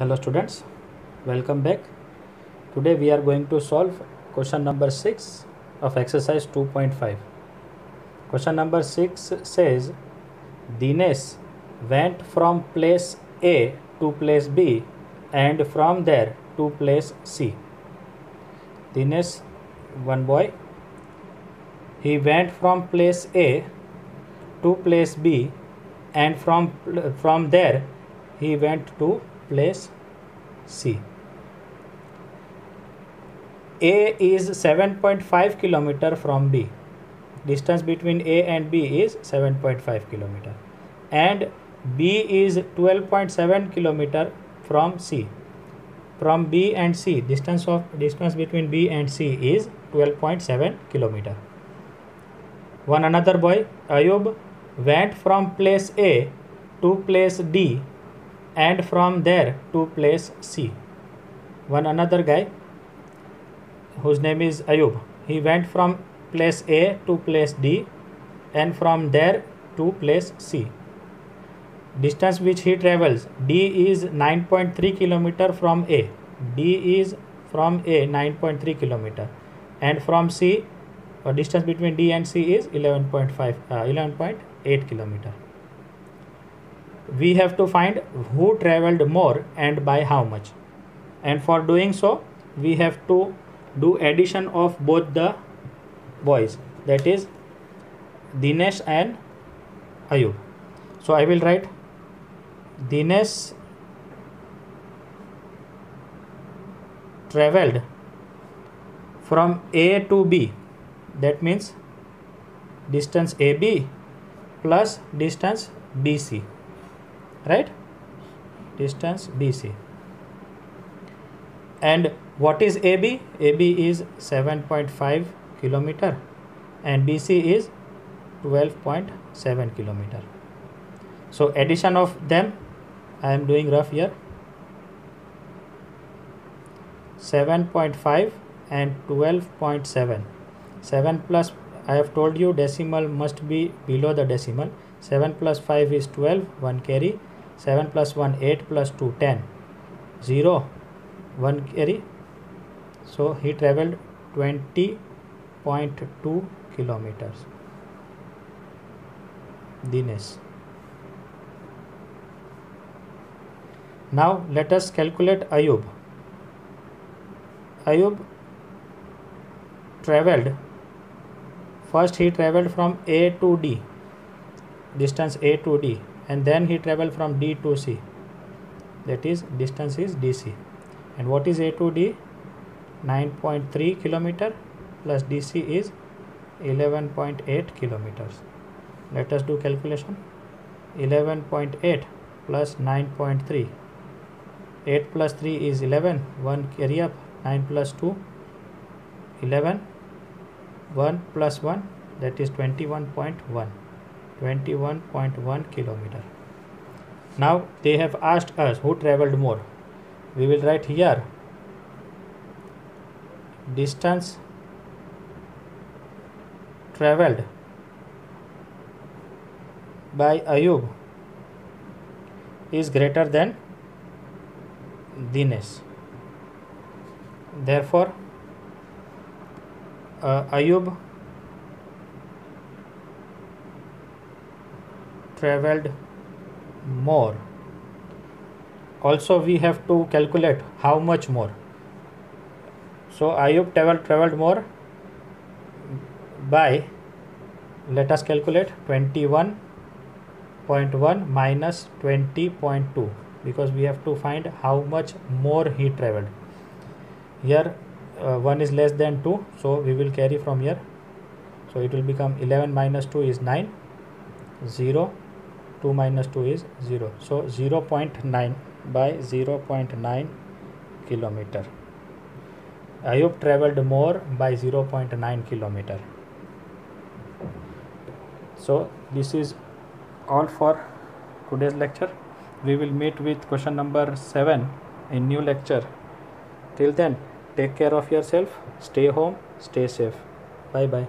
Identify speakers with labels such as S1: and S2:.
S1: hello students welcome back. Today we are going to solve question number 6 of exercise 2.5 question number 6 says dinesh went from place a to place b and from there to place c. Dinesh one boy he went from place a to place b and from from there he went to place C. A is 7.5 kilometer from B. Distance between A and B is 7.5 kilometer and B is 12.7 kilometer from C. From B and C, distance of distance between B and C is 12.7 kilometer. One another boy, Ayub, went from place A to place D and from there to place C. One another guy whose name is Ayub. He went from place A to place D and from there to place C. Distance which he travels D is 9.3 kilometer from A. D is from A 9.3 kilometer and from C uh, distance between D and C is 11.5 uh, 11.8 kilometer we have to find who traveled more and by how much. And for doing so we have to do addition of both the boys that is Dinesh and Ayub. So I will write Dinesh traveled from A to B. That means distance AB plus distance BC right? Distance BC and what is AB AB is 7.5 kilometer and BC is 12.7 kilometer. So addition of them I am doing rough here. 7.5 and 12.7 7 plus I have told you decimal must be below the decimal. 7 plus 5 is 12 1 carry 7 plus 1 8 plus 2 10 0 1 carry so he traveled 20.2 kilometers. Dinesh. Now let us calculate Ayub. Ayub traveled first he traveled from A to D distance A to D and then he travel from D to C. That is distance is DC and what is A to D? 9.3 kilometer plus DC is 11.8 kilometers. Let us do calculation. 11.8 plus 9.3 8 plus 3 is 11 1 carry up. 9 plus 2 11 1 plus 1 that is 21.1 21.1 kilometer. Now they have asked us who traveled more. We will write here. Distance traveled by Ayub is greater than Dinesh. Therefore uh, Ayub traveled more. Also we have to calculate how much more. So Ayub traveled traveled more by let us calculate 21.1 minus 20.2 because we have to find how much more he traveled. Here uh, 1 is less than 2 so we will carry from here. So it will become 11 minus 2 is 9 0 2 minus 2 is 0 so 0 0.9 by 0 0.9 kilometer. Ayub traveled more by 0 0.9 kilometer. So this is all for today's lecture. We will meet with question number 7 in new lecture. Till then take care of yourself stay home stay safe. Bye bye